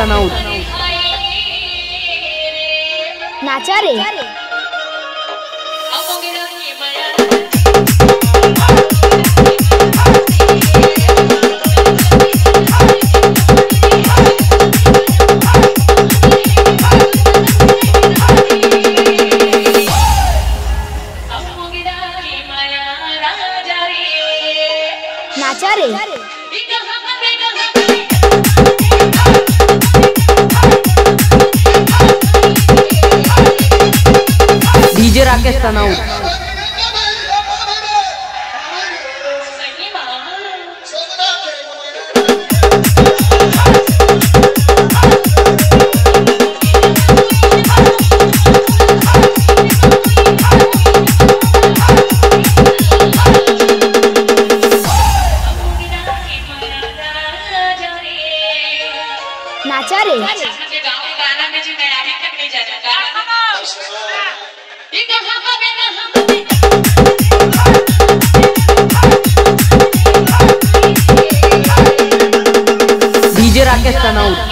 तनाउट नाचा रे. नाचा रे. डीजे राकेश तनाउट नाचा रे। राकेश तनाउट